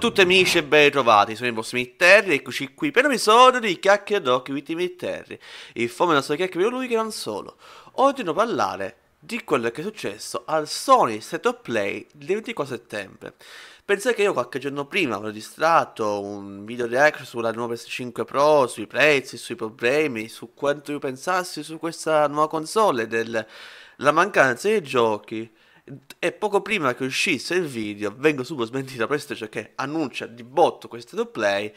Tutti amici e ben ritrovati, sono il vostro Mitterri, eccoci qui per un episodio di Chiacchiere d'Occhio di Mitterri, il fome nostro chiacchiere per lui che non solo. Oggi devo parlare di quello che è successo al Sony State of Play il 24 settembre. Pensate che io qualche giorno prima avevo registrato un video reaction sulla nuova PS5 Pro, sui prezzi, sui problemi, su quanto io pensassi su questa nuova console, della mancanza dei giochi e poco prima che uscisse il video vengo subito smentito da PlayStation che annuncia di botto questo to play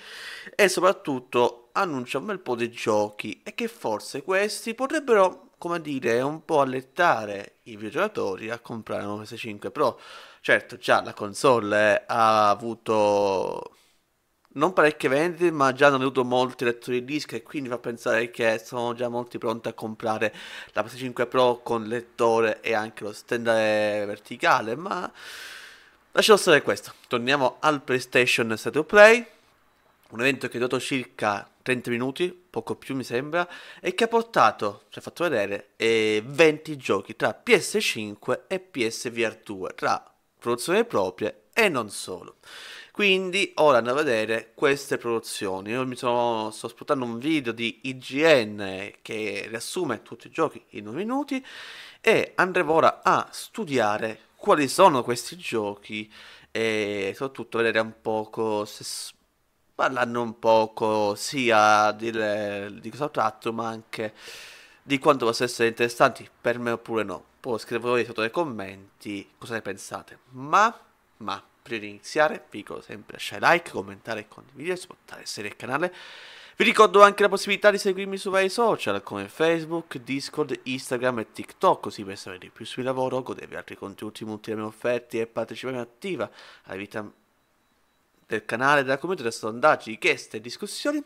e soprattutto annuncia un bel po' di giochi e che forse questi potrebbero come dire un po' allettare i videogiocatori a comprare una PS5 Pro. Certo già la console ha avuto non parecchie vendite, ma già hanno avuto molti lettori dischi e quindi fa pensare che sono già molti pronti a comprare la PS5 Pro con lettore e anche lo stand verticale, ma lasciamo stare questo. Torniamo al PlayStation State of Play, un evento che è durato circa 30 minuti, poco più mi sembra, e che ha portato, ci ha fatto vedere, eh, 20 giochi tra PS5 e PSVR 2, tra produzioni proprie e non solo. Quindi ora andiamo a vedere queste produzioni. Io mi sono, sto sfruttando un video di IGN che riassume tutti i giochi in 9 minuti e andremo ora a studiare quali sono questi giochi e soprattutto vedere un poco se parlando un poco sia di, di cosa tratto ma anche di quanto possono essere interessanti per me oppure no. Poi scrivete sotto nei commenti cosa ne pensate. Ma, ma Prima di iniziare vi ricordo sempre lasciare like, commentare e condividere, supportare serie il canale. Vi ricordo anche la possibilità di seguirmi su vari social come Facebook, Discord, Instagram e TikTok, così per sapere di più sul lavoro, godervi altri contenuti multimedia offerti e partecipare attiva alla vita del canale, della community, delle sondaggi, richieste e discussioni.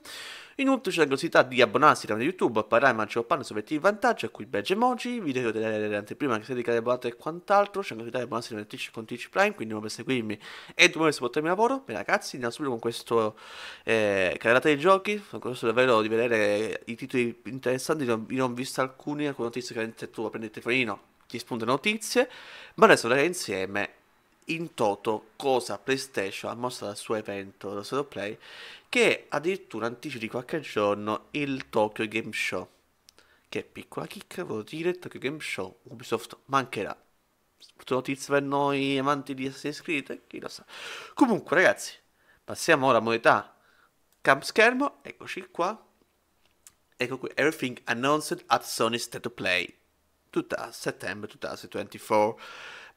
Inoltre c'è la curiosità di abbonarsi al canale YouTube, parlare maggior parte su obiettivi vantaggi, a cui badge emoji, video delle anteprima, anche se di abbonate e quant'altro. C'è la curiosità di abbonarsi al Twitch con Twitch Prime, quindi non per seguirmi e dove supportare il mio lavoro. Bene ragazzi, andiamo subito con questo eh, carrellata dei giochi. Sono curioso davvero di vedere i titoli interessanti, io non ho visto alcuni, alcune notizie che tu prendi il telefonino, ti spuntano notizie, ma adesso vedremo insieme in toto cosa PlayStation ha mostrato al suo evento, lo State Play, che addirittura anticipa di qualche giorno il Tokyo Game Show. Che piccola chicca, volevo dire, Tokyo Game Show, Ubisoft mancherà. Notizie per noi amanti di Assassin's Creed, chi lo sa. Comunque ragazzi, passiamo ora a modalità camp schermo, eccoci qua. Ecco qui, everything announced at Sony State of Play. Tutta settembre 2024.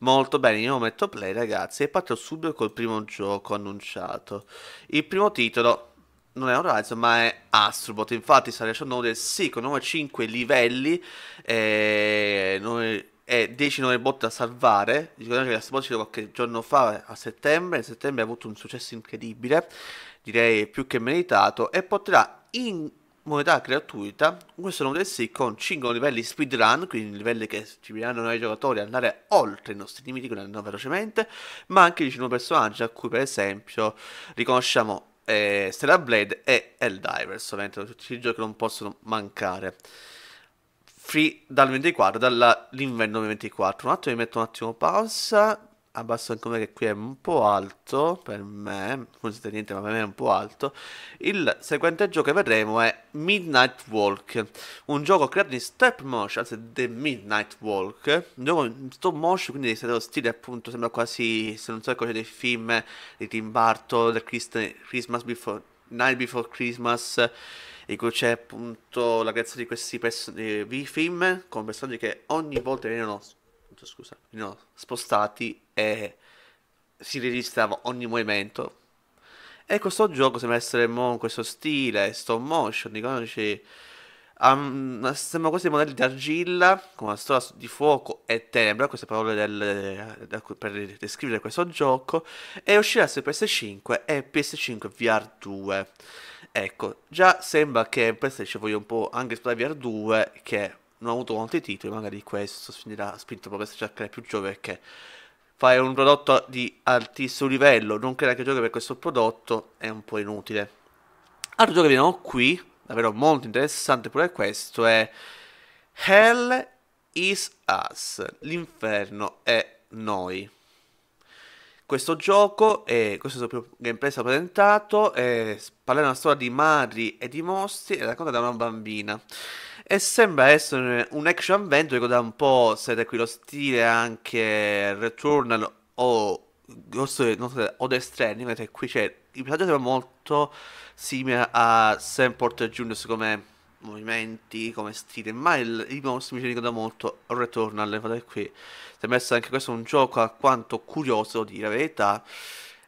Molto bene, io metto play ragazzi e parto subito col primo gioco annunciato. Il primo titolo non è Horizon ma è Astrobot, infatti sta lasciando del sì con 9-5 livelli e, 9, e 10 nuove bot da salvare. Ricordate che Astrobot c'era qualche giorno fa a settembre, in settembre ha avuto un successo incredibile, direi più che meritato e potrà in moneta gratuita, questo non DLC con 5 livelli speedrun, quindi livelli che ci permettono ai giocatori andare oltre i nostri limiti, quindi andare velocemente, ma anche 19 personaggi a cui per esempio riconosciamo eh, Stellar Blade e Helldivers, ovviamente tutti i giochi non possono mancare. Free dal 24, dall'inverno 24. Un attimo mi metto un attimo pausa abbasso me che qui è un po' alto per me, non siete niente ma per me è un po' alto. Il seguente gioco che vedremo è Midnight Walk, un gioco creato in step motion, anzi The Midnight Walk, un gioco in stop motion, quindi se lo stile appunto sembra quasi, se non so cosa dei film di Tim Burton, The Christmas Before, Night Before Christmas, in cui c'è appunto la creazione di questi person- film con personaggi che ogni volta venivano scusa, no, spostati e si registrava ogni movimento. E questo gioco sembra essere mo, questo stile, stop motion, ricordici, um, sembra questi modelli di argilla, con una storia di fuoco e tenebra, queste parole del, per descrivere questo gioco, e uscirà su PS5 e PS5 VR 2. Ecco, già sembra che PlayStation voglia un po' anche esplorare VR 2, che non ha avuto molti titoli, magari questo finirà spinto proprio a cercare più giovani perché fare un prodotto di altissimo livello, non creare che giochi per questo prodotto è un po' inutile. Altro gioco che vediamo qui, davvero molto interessante pure questo, è Hell is Us, l'inferno è noi. questo gioco e questo è il suo primo gameplay stato presentato e parla una storia di madri e di mostri e racconta da una bambina e sembra essere un action adventure ricorda un po' se qui lo stile anche Returnal o Ghost o The Stranding vedete qui c'è il personaggio è molto simile a Sam Porter Jr. come movimenti, come stile, ma il, i mostri mi ricorda molto Returnal, guardate qui. Sembra essere anche questo un gioco alquanto curioso, di dire la verità,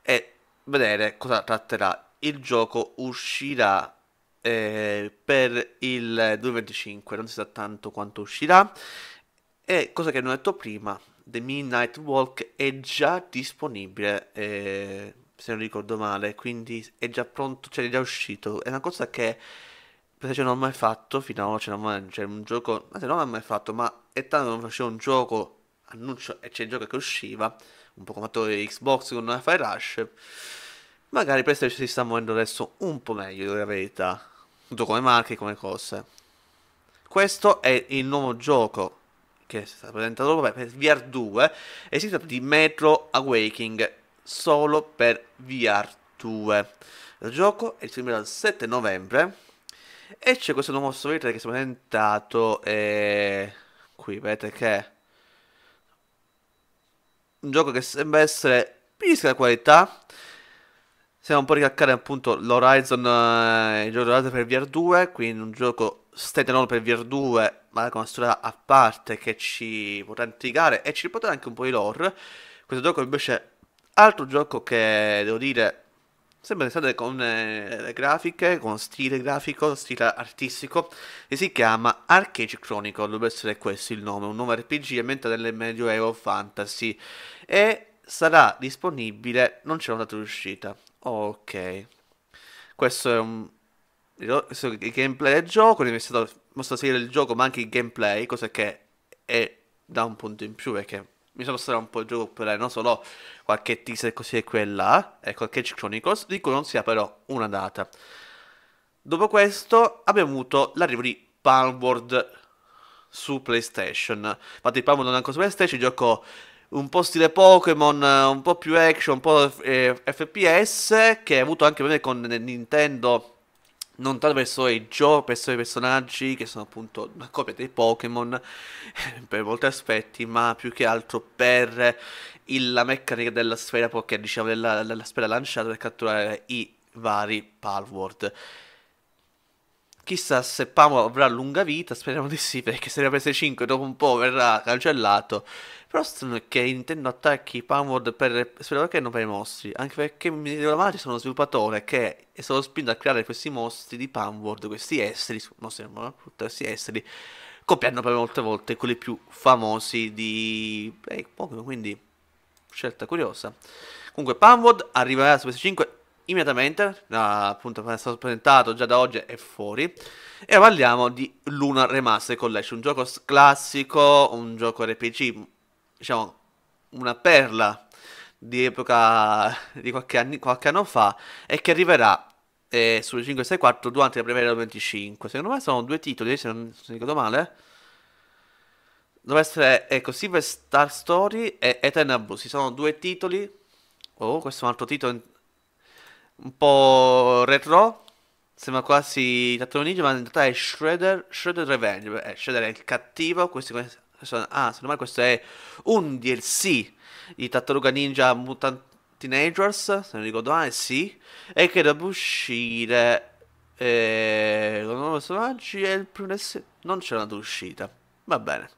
e vedere cosa tratterà. Il gioco uscirà eh, per il 2025, non si sa tanto quanto uscirà, e cosa che non ho detto prima, The Midnight Walk è già disponibile, eh, se non ricordo male, quindi è già pronto, cioè è già uscito, è una cosa che PlayStation non ho mai fatto fino ad oggi, cioè, cioè un gioco, anzi non l'ho mai fatto, ma è tanto che non facevo un gioco, annuncio e c'è il gioco che usciva, un po' come fatto Xbox con Fire Rush, magari PlayStation si sta muovendo adesso un po' meglio, la verità, tutto come marche, come cose. Questo è il nuovo gioco che è stato presentato per VR2 e si tratta di Metro Awakening solo per VR2. Il gioco è disponibile dal 7 novembre e c'è questo nuovo software che si è presentato e qui vedete che un gioco che sembra essere di la qualità Stiamo un po' ricalcare appunto l'Horizon eh, il gioco Horizon per VR2 quindi un gioco standalone per VR2 ma con una storia a parte che ci potrà intrigare e ci riporterà anche un po' di lore questo gioco invece altro gioco che devo dire Sembra essere con eh, le grafiche, con stile grafico, stile artistico, e si chiama Arcade Chronicle, dovrebbe essere questo il nome, un nuovo RPG ambientato nel Medioevo Fantasy, e sarà disponibile, non c'è una data di uscita. Ok, questo è un è il gameplay del gioco, l'università mostra sia il gioco ma anche il gameplay, cosa che è da un punto in più perché mi sono mostrare un po' il gioco per non solo qualche teaser così e quella e qualche Chronicles di cui non sia però una data. Dopo questo abbiamo avuto l'arrivo di Palmworld su PlayStation. Infatti Palmworld non è ancora su PlayStation gioco un po' stile Pokémon, un po' più action, un po' eh, FPS che ha avuto anche con Nintendo non tanto verso i giochi, verso i personaggi che sono appunto una copia dei Pokémon per molti aspetti, ma più che altro per il, la meccanica della sfera, perché diciamo della, della sfera lanciata per catturare i vari Palworld. Chissà se Pamo avrà lunga vita, speriamo di sì, perché se la PS5 dopo un po' verrà cancellato. Però strano che Nintendo attacchi Palworld per... spero che non per i mostri, anche perché mi davanti sono uno sviluppatore che è stato spinto a creare questi mostri di Palworld, questi esseri, mostri, questi esseri, copiando per molte volte quelli più famosi di... Eh, Pokémon, quindi scelta curiosa. Comunque Palworld arriverà su PS5 immediatamente, appunto è stato presentato già da oggi è fuori, e parliamo di Luna Remaster Collection, un gioco classico, un gioco RPG, diciamo una perla di epoca di qualche, anni, qualche anno fa e che arriverà eh, sulle 564 durante la primavera del 25. Secondo me sono due titoli, se non, se non ricordo male. Dovrebbe essere, ecco, Silver Star Story e Eternal Blue. Ci sono due titoli. Oh, questo è un altro titolo un po' retro. Sembra quasi Tattono Ninja, ma in realtà è Shredder, Shredder Revenge. Eh, Shredder è il cattivo. Questi, sono, ah, secondo me questo è un DLC di Tartaruga Ninja Mutant Teenagers, se non ricordo male, sì. E che dovrebbe uscire... Eh, con nuovi personaggi e il primo non c'è una uscita. Va bene.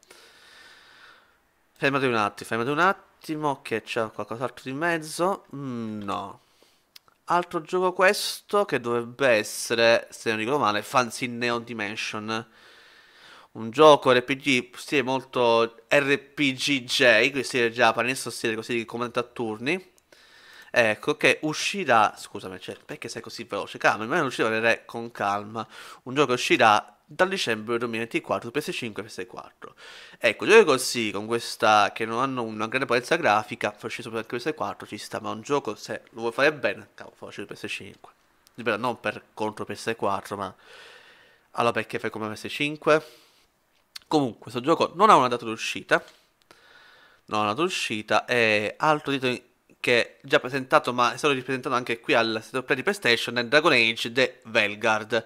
Fermate un attimo, fermate un attimo che c'è qualcos'altro di mezzo. Mm, no. Altro gioco questo che dovrebbe essere, se non ricordo male, Fancy Neon Dimension. Un gioco RPG stile molto RPGJ, quindi stile giapponese, stile così di comando a turni. Ecco, che uscirà, scusami, cioè, perché sei così veloce? Calma, ma uscirà con calma. Un gioco che uscirà dal dicembre 2024 PS5 e PS4. Ecco, giochi così, con questa, che non hanno una grande potenza grafica, fa uscire su PS4, ci sta, ma un gioco, se lo vuoi fare bene, cavolo, fa uscire PS5. Ripeto, non per contro PS4, ma... Allora perché fai come PS5? Comunque, questo gioco non ha una data d'uscita, non ha una data d'uscita, e altro titolo anche già presentato, ma è stato ripresentato anche qui al State di PlayStation, è Dragon Age The Velgard.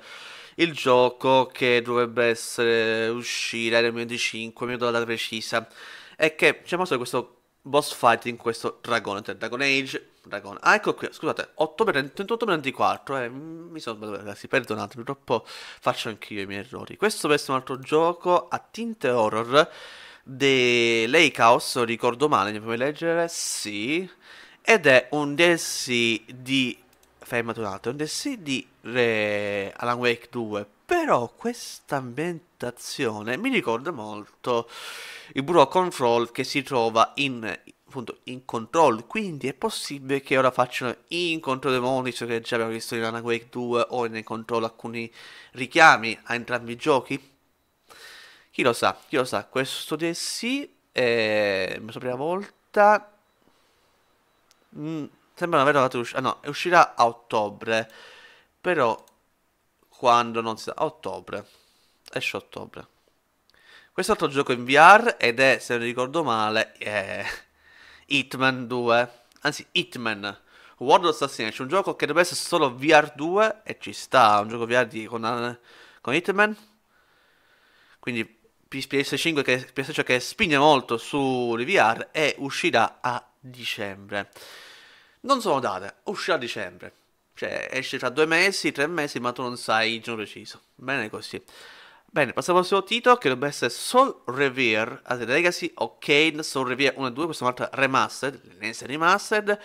Il gioco che dovrebbe essere uscire nel 2025, non mi do la data precisa, e che c'è mostrato questo boss fight in questo dragone, Dragon Age, Dragon. Ah, ecco qui, scusate, ottobre, 38 ottobre 24, eh, mi sono ragazzi, perdonate, purtroppo faccio anch'io i miei errori. Questo essere un altro gioco a tinte horror, The Lake House, ricordo male, ne puoi leggere? Sì. Ed è un DLC di... Fermati un attimo, un DLC di Re... Alan Wake 2. Però questa ambientazione mi ricorda molto il Bureau Control che si trova in, appunto, in Control. Quindi è possibile che ora facciano in Control Demonic che già abbiamo visto in Alan Wake 2 o in Control alcuni richiami a entrambi i giochi. Chi lo sa, chi lo sa, questo DLC è la prima volta. Mm, sembra una vera data uscita. Ah no, uscirà a ottobre. Però quando non si sa, a ottobre. Esce ottobre. Questo altro gioco in VR ed è, se non ricordo male, è Hitman 2. Anzi, Hitman. World of Assassination, un gioco che deve essere solo VR 2 e ci sta, un gioco VR di, con, con Hitman. Quindi PS5 che, PS5 che spinge molto su VR e uscirà a dicembre. Non sono date, uscirà a dicembre. Cioè, esce tra due mesi, tre mesi, ma tu non sai il giorno preciso. Bene così. Bene, passiamo al suo titolo che dovrebbe essere Soul Revere, The Legacy of Kane, Soul Revere 1 e 2, questa volta remastered, l'ennesima remastered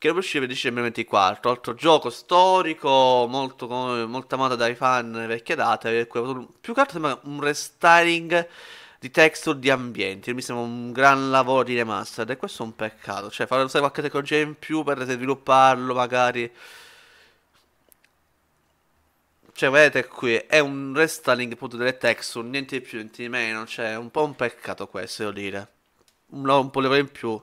che dovrebbe uscire il dicembre 24. Altro gioco storico, molto, molto amato dai fan vecchie date. Più che altro sembra un restyling di texture di ambienti. Mi sembra un gran lavoro di remastered. E questo è un peccato. Cioè, fare qualche tecnologia in più per svilupparlo, magari. Cioè, vedete qui, è un restyling appunto delle texture, niente di più, niente di meno. Cioè, è un po' un peccato questo, devo dire. Un, un po' in più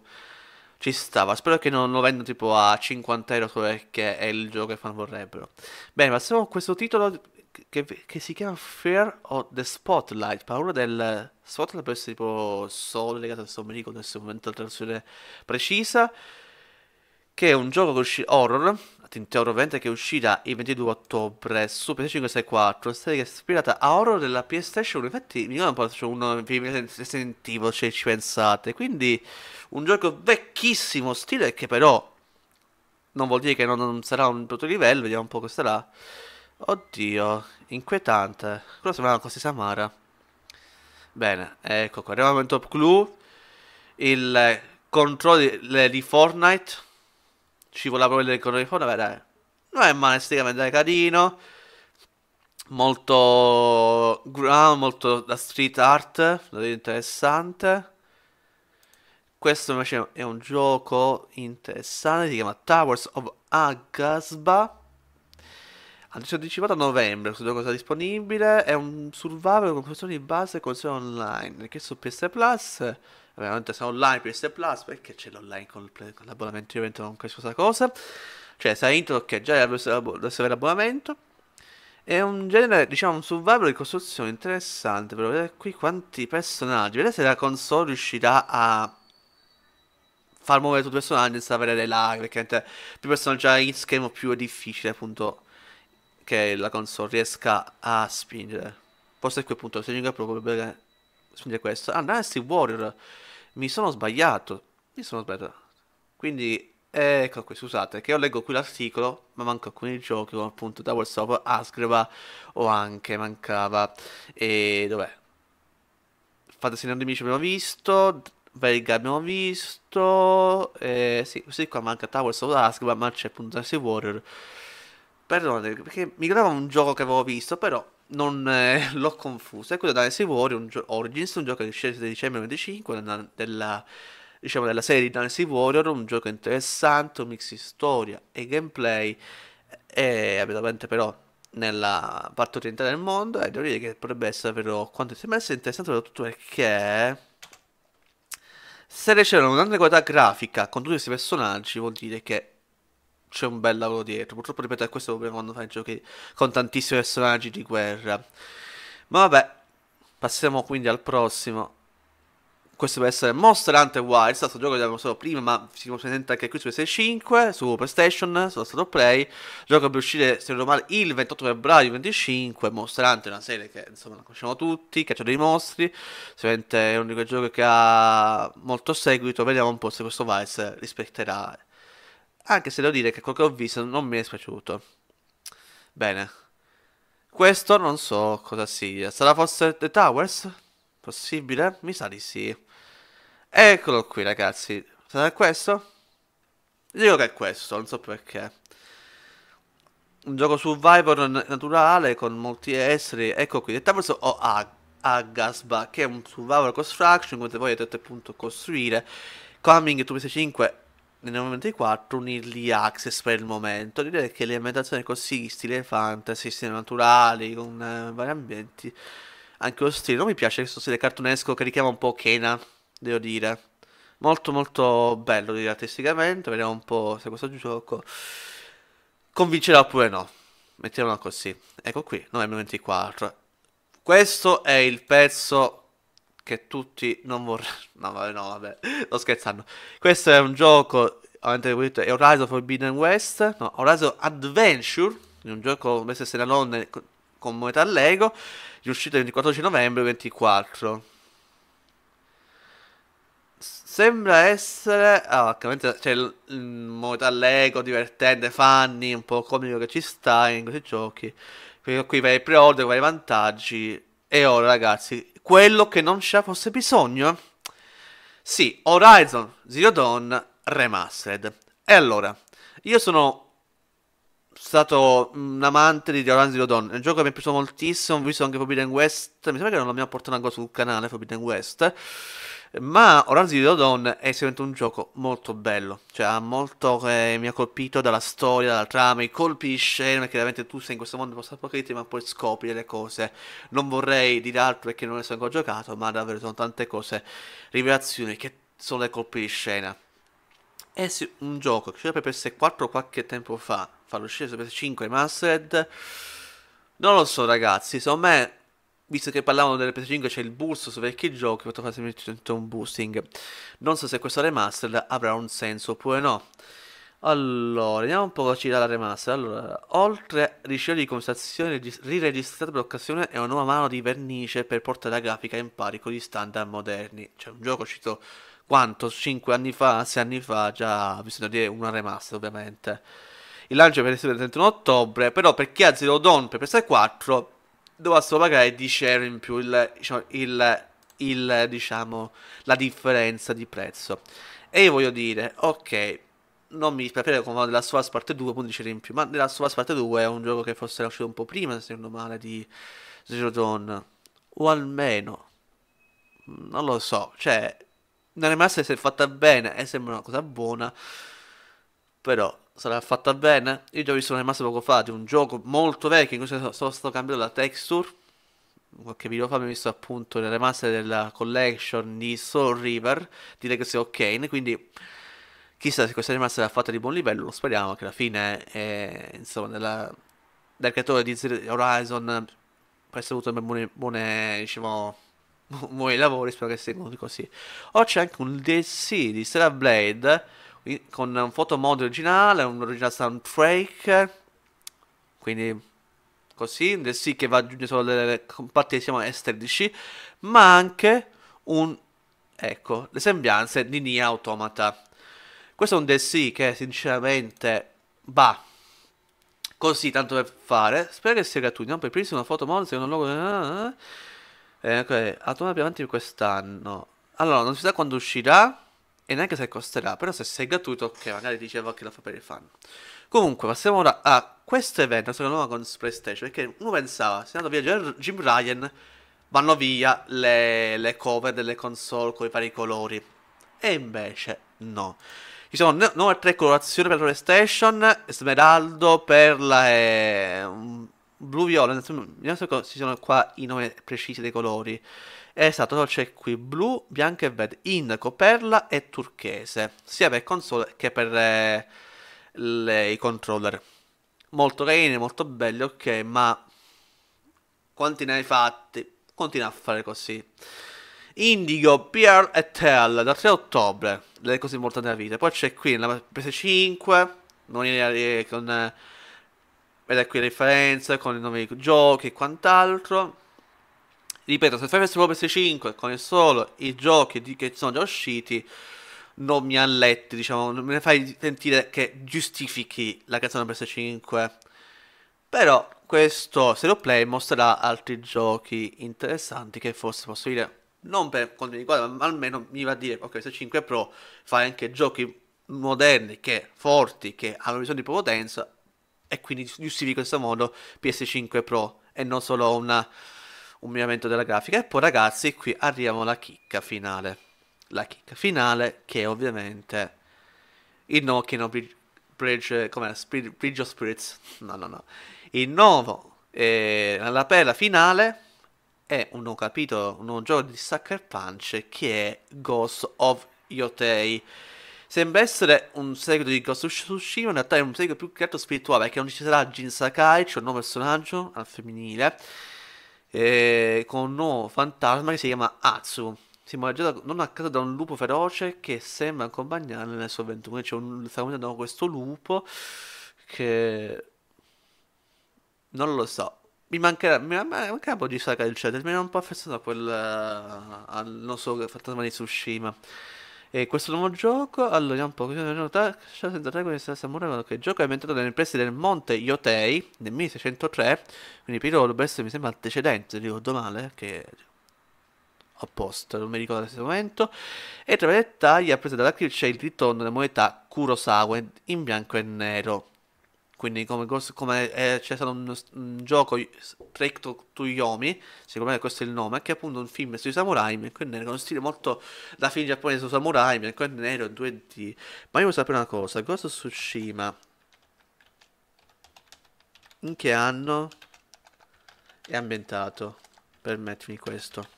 ci stava. Spero che non lo vendano tipo a 50 euro perché è il gioco che fan vorrebbero. Bene, passiamo a questo titolo che, che, si chiama Fear of the Spotlight. Paura del Spotlight per essere tipo solo legato al sombrico, adesso momento la traduzione precisa. Che è un gioco che uscirà horror, Tinte Horror 20 che uscirà il 22 ottobre su PS564, serie ispirata a horror della PlayStation. Infatti mi ricorda un po' uno Resident Evil, se ci pensate. Quindi un gioco vecchissimo stile che però non vuol dire che non, non sarà un brutto livello, vediamo un po' che sarà. Oddio, inquietante. Quello sembra una cosa Samara. Bene, ecco qua, arriviamo al top clue. Il controllo di Fortnite. Ci voleva proprio il controllo di Fortnite, dai. Non è male, sticamente è carino. Molto ground, molto da street art, interessante. Questo invece è un gioco interessante, si chiama Towers of Agasba. Anticipato a novembre, gioco sarà disponibile. È un survival con funzioni di base e connessione online. Che su PS Plus, ovviamente se online PS Plus, perché c'è l'online con, con l'abbonamento? Io non capisco questa cosa. Cioè, sai intro che già deve avere l'abbonamento. È un genere, diciamo, un survival di costruzione interessante. Per vedere qui quanti personaggi. Vedete se la console riuscirà a far muovere tutti i personaggi senza avere le lag, perché più personaggi in schermo più è difficile appunto che la console riesca a spingere. Forse qui appunto se non proprio per spingere questo. Ah, Dynasty Warrior, mi sono sbagliato, mi sono sbagliato. Quindi, ecco qui, scusate, che io leggo qui l'articolo, ma manco alcuni giochi come appunto Towers of Asgreba o anche mancava, e dov'è? Fantasy Nemici abbiamo visto, Vega abbiamo visto. Eh, sì, questi qua manca Towers of Azkaban, ma c'è appunto Dynasty Warrior. Perdonate, perché mi ricordava un gioco che avevo visto, però non eh, l'ho confuso. E quello Dynasty Warrior un Origins, un gioco che esce di dicembre 25 della, della, diciamo, della serie di Dynasty Warrior, un gioco interessante, un mix di storia e gameplay. E ovviamente però nella parte orientale del mondo e devo dire che potrebbe essere davvero quanto sembra essere interessante soprattutto perché se ricevono una grande qualità grafica con tutti questi personaggi, vuol dire che c'è un bel lavoro dietro. Purtroppo, ripeto, è questo il problema quando fai giochi con tantissimi personaggi di guerra. Ma vabbè, passiamo quindi al prossimo. questo deve essere Monster Hunter Wilds, questo gioco che abbiamo solo prima, ma si presenta anche qui su PS5, su PlayStation, sullo Stato Play. Il gioco dovrebbe uscire, se non male, il 28 febbraio 25. Monster Hunter è una serie che insomma la conosciamo tutti, caccia dei mostri. Sicuramente è uno di quei giochi che ha molto seguito. Vediamo un po' se questo Wilds rispetterà. Anche se devo dire che quello che ho visto non mi è spiaciuto. Bene. Questo non so cosa sia. Sarà forse The Towers? Possibile? Mi sa di sì. Eccolo qui, ragazzi. Sarà questo? Dico che è questo, non so perché. Un gioco survivor naturale con molti esseri. Ecco qui, Towers o Agasba, che è un survivor construction, come voi potete appunto costruire. Coming to PS5 nel 94 un early access per il momento. Direi che le ambientazioni così, stile fantasy, stile naturali, con eh, vari ambienti. Anche lo stile, non mi piace questo stile cartunesco che richiama un po' Kena devo dire. Molto molto bello dire, artisticamente, vediamo un po' se questo gioco convincerà oppure no. Mettiamola così. Ecco qui, novembre 24. Questo è il pezzo che tutti non vorrebbero... No, vabbè, no, vabbè, sto scherzando. Questo è un gioco, è Horizon Forbidden West, no, Horizon Adventure, un gioco messo in Londra con moneta Lego, uscito il 24 novembre 24. Sembra essere. Ah, ovviamente c'è il, il modalità Lego divertente, funny, un po' comico che ci sta in questi giochi. Qui vai pre-order, vai vantaggi. E ora, ragazzi, quello che non c'è fosse bisogno. Sì, Horizon Zero Dawn Remastered. E allora, io sono stato un amante di Horizon Zero Dawn. È un gioco che mi è piaciuto moltissimo. Ho visto anche Forbidden West. Mi sembra che non l'abbiamo portato ancora sul canale Forbidden West. Ma Horizon Zero Dawn è sicuramente un gioco molto bello, cioè ha molto che mi ha colpito dalla storia, dalla trama, i colpi di scena, perché veramente tu sei in questo mondo post-apocalittico ma poi scopri le cose. Non vorrei dire altro perché non ne sono ancora giocato, ma davvero sono tante cose, rivelazioni che sono le colpi di scena. È un gioco che c'era per PS4 qualche tempo fa, farlo uscire su PS5 Remastered. Non lo so ragazzi, secondo me visto che parlavano delle PS5 c'è il boost su vecchi giochi, ho fatto fare semplicemente un boosting. Non so se questo remaster avrà un senso oppure no. Allora, vediamo un po' ci dà la remaster. Allora, oltre a ricevere di conversazioni riregistrate per l'occasione e una nuova mano di vernice per portare la grafica in pari con gli standard moderni. Cioè, un gioco uscito quanto? 5 anni fa, 6 anni fa, già bisogna dire una remaster ovviamente. Il lancio è per il 31 ottobre, però per chi ha Zero Dawn per PS4 dovrà solo pagare 10 euro in più il, diciamo, il, il, diciamo, la differenza di prezzo. E io voglio dire, ok, non mi dispiace come della sua parte 2, appunto dice in più, ma della sua parte 2 è un gioco che forse era uscito un po' prima, secondo male, di Zero Dawn. O almeno, non lo so, cioè, non è rimasta se è fatta bene e sembra una cosa buona, però sarà fatta bene. Io già ho visto una rimasta poco fa di un gioco molto vecchio in cui sto, sto cambiando la texture. Qualche video fa abbiamo visto appunto le remaster della collection di Soul River di Legacy of Kane. Quindi chissà se questa remaster è fatta di buon livello. Lo speriamo che alla fine è, insomma della, del creatore di Horizon per essere avuto buone, buone diciamo buoni lavori. Spero che sia così. O c'è anche un DLC di Stellar Blade con un fotomod originale, un original soundtrack, quindi così, del sì che va a aggiungere solo le parti diciamo esterici, ma anche un, ecco, le sembianze di Nia Automata. Questo è un DLC che sinceramente va così tanto per fare, spero che sia gratuito, no? per prima una foto mod, secondo logo... Eh, eh, ok, Automata più avanti quest'anno. Allora, non si sa quando uscirà, e neanche se costerà, però se sei gratuito, ok, magari dicevo che lo fa per i fan. Comunque, passiamo ora a questo evento, secondo me con PlayStation, perché uno pensava, se è andato via Jim Ryan, vanno via le, le cover delle console con i vari colori. E invece no. Ci sono nuove tre colorazioni per la PlayStation, Smeraldo, Perla e Blu Viola, vediamo se ci sono qua i nomi precisi dei colori. Esatto, c'è qui blu, bianco e verde, indico, perla e turchese, sia per console che per eh, le, i controller. Molto carini, molto belli, ok, ma quanti ne hai fatti? Continua a fare così. Indigo, PR e Tell da 3 ottobre, le cose importanti della vita. Poi c'è qui la PS5, non è con... Eh, vedete qui le differenze con i nuovi giochi e quant'altro. Ripeto, se fai questo PS5 con il solo i giochi di, che sono già usciti, non mi ha letti, diciamo, non me ne fai sentire che giustifichi la canzone PS5. Però questo Zero Play mostrerà altri giochi interessanti che forse posso dire, non per quanto mi ma almeno mi va a dire, ok, PS5 Pro fa anche giochi moderni, che forti, che hanno bisogno di potenza, e quindi giustifico in questo modo PS5 Pro e non solo una, un miglioramento della grafica. E poi ragazzi, qui arriviamo alla chicca finale la chicca finale, che è ovviamente il nuovo Kino Bridge, come Bridge of Spirits, no no no, il nuovo, eh, la perla finale è un nuovo capitolo, un nuovo gioco di Sucker Punch che è Ghost of Yotei. Sembra essere un seguito di Ghost of Tsushima, in realtà è un seguito più che altro spirituale, perché non ci sarà Jin Sakai, c'è un nuovo personaggio al femminile, eh, con un nuovo fantasma che si chiama Atsu si muore non a caso da un lupo feroce che sembra accompagnarle nelle sue avventure. C'è un, sta guidando questo lupo che... Non lo so. Mi mancherà, mi mancherà un po' di saga del cielo, mi un po' affezionato a quel... al nostro fantasma di Tsushima. E questo nuovo gioco, allora un po' nota, senza regole di che il gioco è ambientato nelle pressi del monte Yotei nel 1603, quindi per dovrebbe essere mi sembra antecedente, ricordo male, che apposta, non mi ricordo questo momento. E tra i dettagli appresi dalla Kill c'è il ritorno della moneta Kurosawa in bianco e nero. Quindi come, come eh, c'è stato un, un gioco Trek to, Yomi, secondo me questo è il nome, che è appunto un film sui samurai bianco e nero, con uno stile molto da film giapponese su samurai, bianco e nero, 2D. Ma io voglio sapere una cosa, Ghost of Tsushima in che anno è ambientato? Permettimi questo.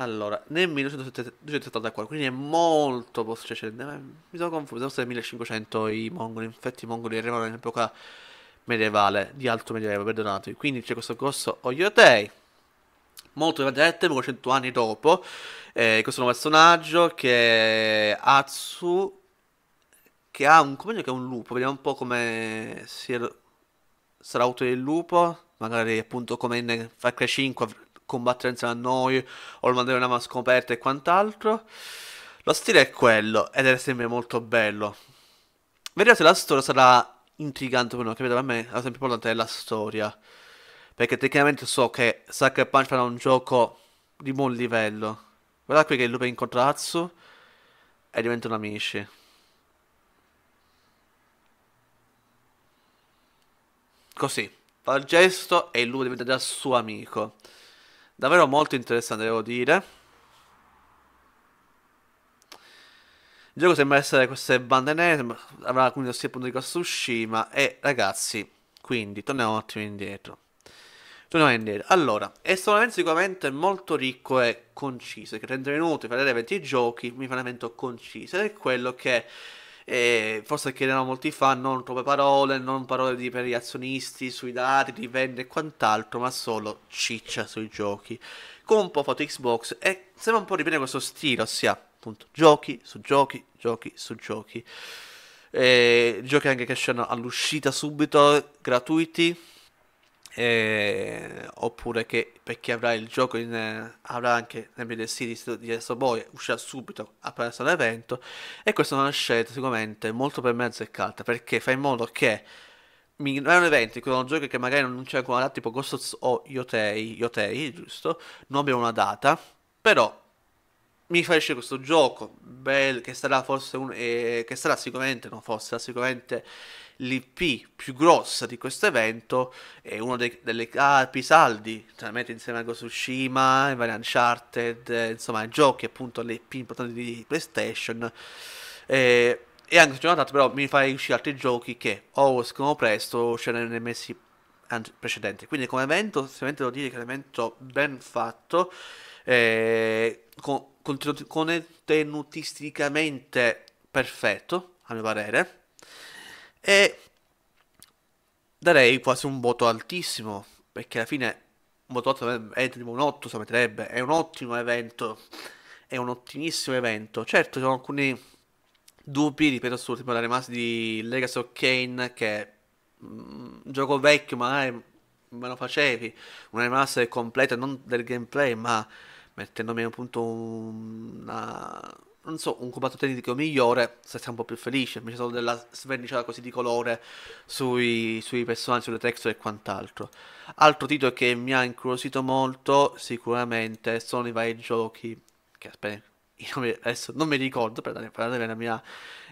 Allora, nel 1974, quindi è molto post cioè, mi sono confuso, sono stati 1500 i mongoli, infatti i mongoli arrivano in epoca medievale, di alto medievale, perdonatemi. Quindi c'è questo grosso Oyotei, molto nel 100 anni dopo, eh, questo nuovo personaggio che è Atsu, che ha un compagno che è un lupo, vediamo un po' come si sarà utile il lupo, magari appunto come in Far Cry 5 combattere insieme a noi o il mandare una mano scoperta e quant'altro. Lo stile è quello ed è sempre molto bello. Vedremo se la storia sarà intrigante o no, capito? Per me la cosa più importante è la storia. Perché tecnicamente so che Sucker Punch farà un gioco di buon livello. Guarda qui che il lupo incontra Atsu e diventano amici. Così, fa il gesto e il lupo diventa già suo amico. Davvero molto interessante, devo dire. Il gioco sembra essere queste bande nere, avrà quindi sia appunto di Tsushima e ragazzi, quindi torniamo un attimo indietro. Torniamo indietro. Allora, è solamente sicuramente molto ricco e conciso, che 30 minuti per vedere 20 giochi mi fa un evento conciso, ed è quello che e forse chiederanno molti fan non troppe parole, non parole di, per gli azionisti sui dati, di vendite e quant'altro, ma solo ciccia sui giochi. Come un po' fatto Xbox e sembra un po' riprendere questo stile, ossia appunto giochi su giochi, giochi su giochi. E, giochi anche che escono all'uscita subito, gratuiti, eh, oppure che per chi avrà il gioco in, eh, avrà anche nel City di Astro Boy uscirà subito appena l'evento. E questa è una scelta sicuramente molto per me azzeccata perché fa in modo che mi, è un evento in cui sono giochi che magari non c'è ancora tipo Ghost o Yotei, Yotei giusto? Non abbiamo una data però mi fa uscire questo gioco bel, che sarà forse un, eh, che sarà sicuramente non forse sicuramente l'IP più grossa di questo evento è uno dei, delle capisaldi, chiaramente insieme a Ghost Tsushima, i vari Uncharted, eh, insomma giochi appunto le più importanti di PlayStation. Eh, e anche se una data però mi fai uscire altri giochi che o escono presto o ce nei mesi precedenti. Quindi come evento, sicuramente devo dire che è un evento ben fatto, eh, con, contenutisticamente perfetto, a mio parere. E darei quasi un voto altissimo, perché alla fine votato evento tipo un 8 si metterebbe, è un ottimo evento, è un ottimissimo evento. Certo, ci sono alcuni dubbi, ripeto, sul tipo la rimasta di Legacy of Kane che un mm, gioco vecchio magari me lo facevi, una remaster completa non del gameplay, ma mettendomi appunto una, non so, un combatto tecnico migliore, sei un po' più felice, invece solo della sverniciata così di colore sui, sui personaggi, sulle texture e quant'altro. Altro titolo che mi ha incuriosito molto, sicuramente, sono i vari giochi, che aspetta, adesso non mi ricordo, per dare la mia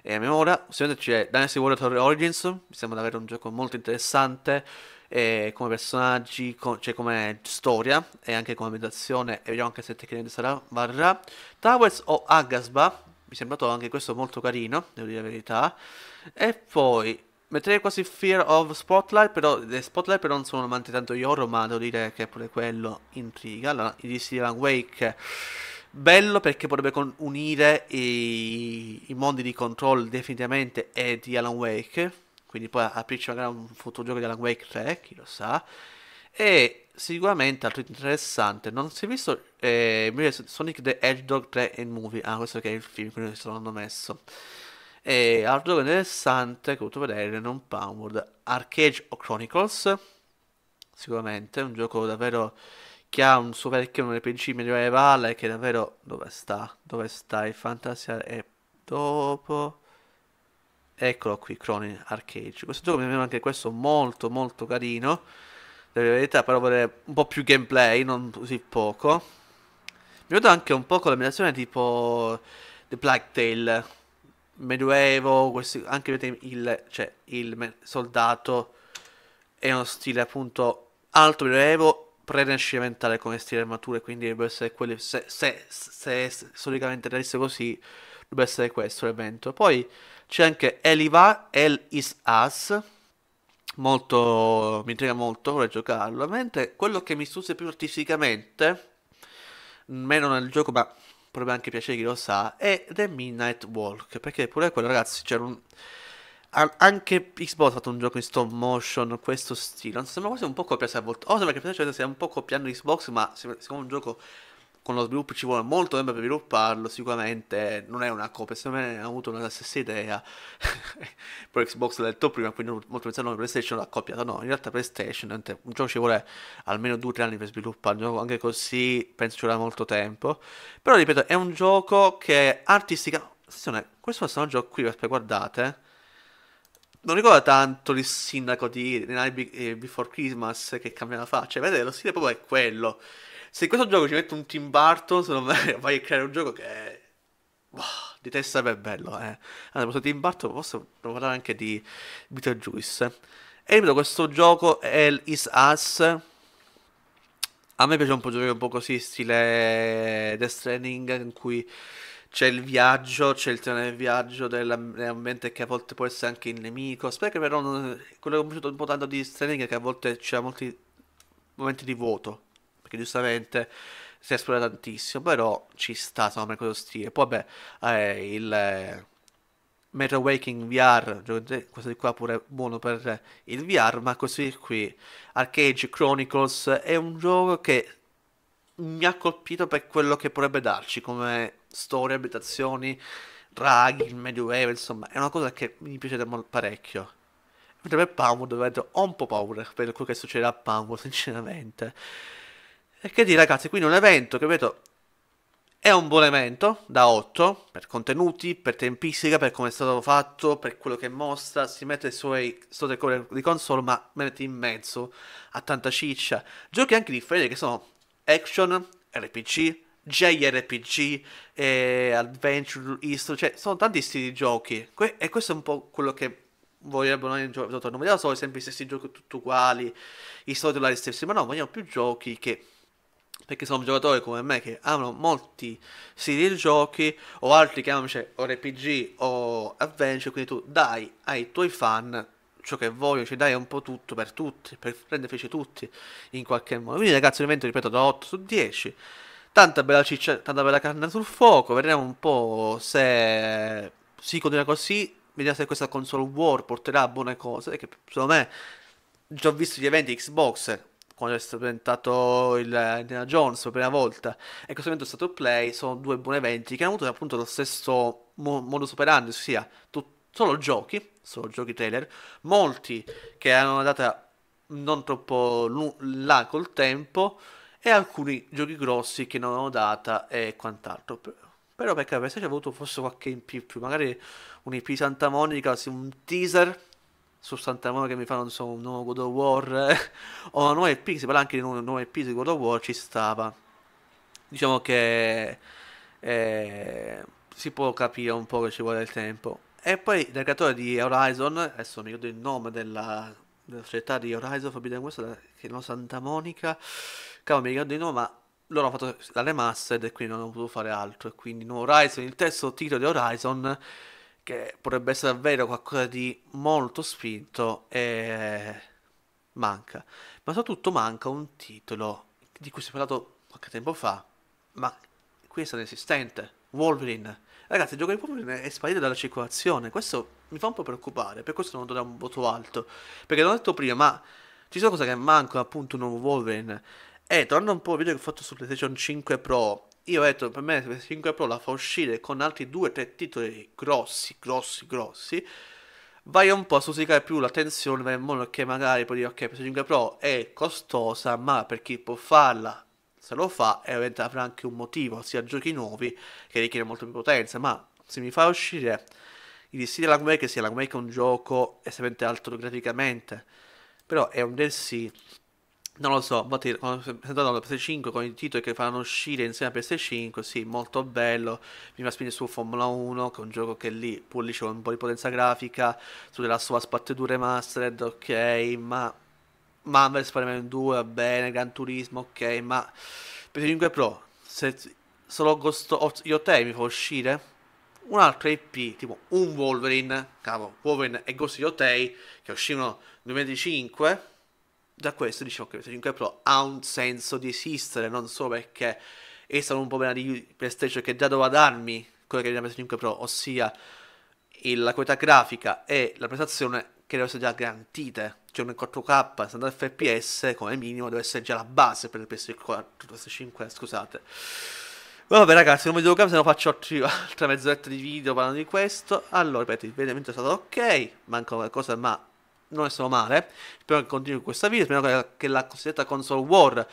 eh, memoria, sicuramente c'è Dynasty Warrior Origins, mi sembra davvero un gioco molto interessante, eh, come personaggi, co- cioè come storia e anche come ambientazione e vediamo anche se tecnicamente sarà varrà. Towers o Agasba, mi è sembrato anche questo molto carino, devo dire la verità. E poi metterei quasi Fear of Spotlight, però le Spotlight però non sono amanti tanto di horror, ma devo dire che pure quello intriga. La, il di Alan Wake bello perché potrebbe unire i, i mondi di Control definitivamente e di Alan Wake quindi poi aprirci magari un futuro gioco di Alan Wake 3, chi lo sa. E sicuramente altro interessante, non si è visto eh, Sonic the Hedgehog 3 in movie, ah questo che è il film, quindi questo l'hanno messo. E altro interessante che ho potuto vedere, non Pound, Arcade Chronicles, sicuramente, un gioco davvero ha un suo vecchio RPG medievale che davvero dove sta? Dove sta il Fantasia e dopo Eccolo qui, Cronin Arcade. Questo gioco mi sembra anche questo molto molto carino. La verità però vorrei un po' più gameplay, non così poco. Mi vedo anche un po' con l'ambientazione tipo The Plague Tale. Medioevo, questi, anche vedete il, cioè, il soldato è uno stile appunto alto medioevo pre-rinascimentale come stile armature, quindi dovrebbe essere quelli, se, se, se, se storicamente realistico così, dovrebbe essere questo l'evento. Poi c'è anche Eliva, El Is Us, molto, mi intriga molto, vorrei giocarlo, mentre quello che mi studia più artisticamente, meno nel gioco ma potrebbe anche piacere chi lo sa, è The Midnight Walk, perché pure quello ragazzi c'era un... Anche Xbox ha fatto un gioco in stop motion, questo stile, non sembra quasi un po' copiato a volte, o sembra che sia un po' copiando Xbox, ma sembra un gioco con lo sviluppo ci vuole molto tempo per svilupparlo, sicuramente non è una copia, secondo me ha avuto la stessa idea. Poi Xbox l'ha detto prima, quindi molto pensano che PlayStation l'ha copiato, no, in realtà PlayStation, un gioco ci vuole almeno 2-3 anni per sviluppare, un gioco anche così penso ci vuole molto tempo. Però ripeto, è un gioco che artistica... Attenzione, questo personaggio qui, guardate, non ricorda tanto il sindaco di Night eh, Before Christmas che cambia la faccia, vedete, lo stile proprio è quello. Se in questo gioco ci metto un Tim Burton, secondo me vai a creare un gioco che è... Oh, di testa è bello, eh. Allora, questo Tim Burton posso parlare anche di Beetlejuice. E ripeto, questo gioco Hell is Us. A me piace un po' giocare un po' così, stile Death Stranding, in cui c'è il viaggio, c'è il treno del viaggio dell'ambiente che a volte può essere anche il nemico. Spero che però non, quello che ho piaciuto un po' tanto di Stranding è che a volte c'è molti momenti di vuoto perché giustamente si esplora tantissimo, però ci sta secondo me questo stile. Poi vabbè, eh, il eh, Metro Waking VR, questo di qua pure è buono per il VR, ma questo di qui, Arcade Chronicles, è un gioco che mi ha colpito per quello che potrebbe darci come storia, abitazioni, draghi, il medioevo, insomma, è una cosa che mi piace parecchio. Mentre per Pound ho un po' paura per quello che succederà a Pound, sinceramente. E che dire ragazzi, quindi un evento che vedo è un buon evento da 8 per contenuti, per tempistica, per come è stato fatto, per quello che mostra, si mette i suoi storie di console ma mette in mezzo a tanta ciccia. Giochi anche differenti che sono action, RPG, JRPG, eh, Adventure, History, cioè sono tanti stili di giochi que- e questo è un po' quello che vorrebbero noi non vogliamo solo sempre i stessi giochi tutti uguali, i soliti stessi, ma no, vogliamo più giochi che perché sono giocatori come me che amano molti stili di giochi o altri che amano cioè, o RPG o adventure, quindi tu dai ai tuoi fan ciò che vogliono, ci dai un po' tutto per tutti, per rendere felici tutti in qualche modo. Quindi ragazzi, ovviamente ripeto da 8 su 10. Tanta bella ciccia, tanta bella carne sul fuoco, vedremo un po' se si continua così, vediamo se questa console war porterà buone cose, perché secondo me già ho visto gli eventi Xbox quando è stato presentato il Indiana Jones per la prima volta e questo evento è stato Play, sono due buoni eventi che hanno avuto appunto lo stesso mo- modus operandi, ossia tu- solo giochi, solo giochi trailer, molti che hanno una data non troppo lu- là col tempo e alcuni giochi grossi che non hanno data e quant'altro. Però perché per se c'è avuto forse qualche in più, magari un IP Santa Monica, un teaser su Santa Monica che mi fanno so, un nuovo God of War o una nuova EP, si parla anche di un nuovo EP di God of War, ci stava. Diciamo che eh, si può capire un po' che ci vuole il tempo. E poi il creatore di Horizon, adesso mi ricordo il nome della, della società di Horizon Forbidden West, che non Santa Monica, cavolo mi ricordo il nome, ma loro hanno fatto la remastered e quindi non hanno potuto fare altro. E quindi no Horizon, il terzo titolo di Horizon che potrebbe essere davvero qualcosa di molto spinto e manca. Ma soprattutto manca un titolo di cui si è parlato qualche tempo fa, ma questo è inesistente, Wolverine. Ragazzi, il gioco di Wolverine è sparito dalla circolazione, questo mi fa un po' preoccupare, per questo non do un voto alto. Perché l'ho detto prima, ma ci sono cose che mancano, appunto un nuovo Wolverine. E tornando un po' al video che ho fatto su PlayStation 5 Pro io ho detto per me PS5 Pro la fa uscire con altri 2-3 titoli grossi, grossi, grossi. Vai un po' a suscitare più l'attenzione in modo che magari puoi dire ok PS5 Pro è costosa ma per chi può farla se lo fa e ovviamente avrà anche un motivo sia giochi nuovi che richiedono molto più potenza ma se mi fa uscire il sia la Quake sia la Quake è un gioco estremamente alto graficamente però è un DLC non lo so, infatti quando ho presentato la PS5 con i titoli che faranno uscire insieme a PS5, sì, molto bello, mi va spingere su Formula 1, che è un gioco che lì pulisce un po' di potenza grafica, su della sua Part 2 Remastered, ok, ma Marvel Spider-Man 2 va bene, Gran Turismo, ok, ma PS5 Pro, se solo Ghost of Yote mi fa uscire? Un altro IP, tipo un Wolverine, cavolo, Wolverine e Ghost Yotei, che uscivano nel 2005 da questo diciamo che PS5 Pro ha un senso di esistere, non solo perché è stato un problema di PlayStation che già doveva darmi quello che era PS5 Pro, ossia il, la qualità grafica e la prestazione che essere già garantite, cioè un 4K 60 fps come minimo deve essere già la base per il PS4, PS5, scusate. Vabbè ragazzi, non vi devo capire se non faccio altra mezz'oretta di video parlando di questo. Allora, ripeto, il vedimento è stato ok, manca qualcosa ma non è stato male. Spero che continui questa video. Spero che la cosiddetta console war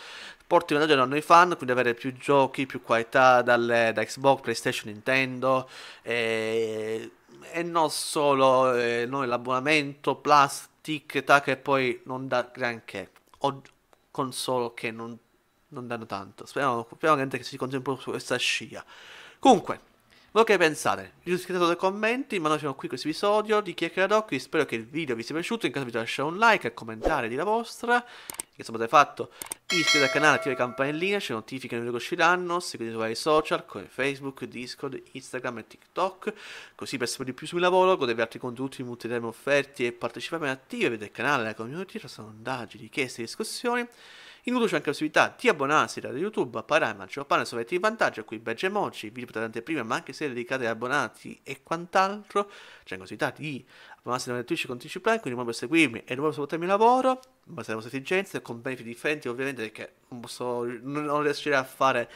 porti vantaggio a noi fan, quindi avere più giochi, più qualità dalle, da Xbox, PlayStation, Nintendo e, e non solo eh, noi l'abbonamento, plastic, ta, che poi non dà granché. O console che non, non danno tanto. Speriamo, speriamo che si continui su questa scia. Comunque, voi che pensate? Iscrivetevi nei commenti, ma noi siamo qui questo episodio di Chiacchiera Doc, spero che il video vi sia piaciuto, in caso vi lasciate un like e commentare di la vostra, che se avete fatto iscrivetevi al canale, attivate la campanellina, ci notificano i video che usciranno, seguite i social come Facebook, Discord, Instagram e TikTok, così per sapere di più sul lavoro, godevi altri contenuti multitermi offerti e partecipare attive, vedete il canale, la community, sono sondaggi, richieste discussioni. Introduce anche la possibilità di abbonarsi da YouTube a Prime, maggior pane sovretti di vantaggio, a cui badge emoji, video potete anteprima, ma anche serie dedicate agli abbonati e quant'altro. C'è la possibilità di abbonarsi da Twitch con Twitch Prime, quindi non per seguirmi e non per supportare il mio lavoro, in base alle vostre esigenze, con benefit differenti ovviamente, perché non posso, non riuscire a fare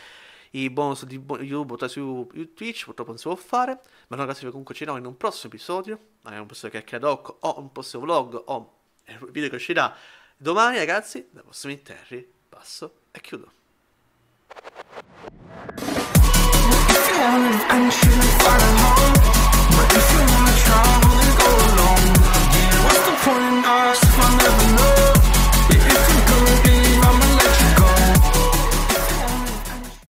i bonus di YouTube su Twitch, purtroppo non si può fare, ma noi ragazzi comunque ci vediamo in un prossimo episodio, magari un prossimo chiacchieradoc o un prossimo vlog o un video che uscirà Domani, ragazzi, da prossimi interri, passo e chiudo.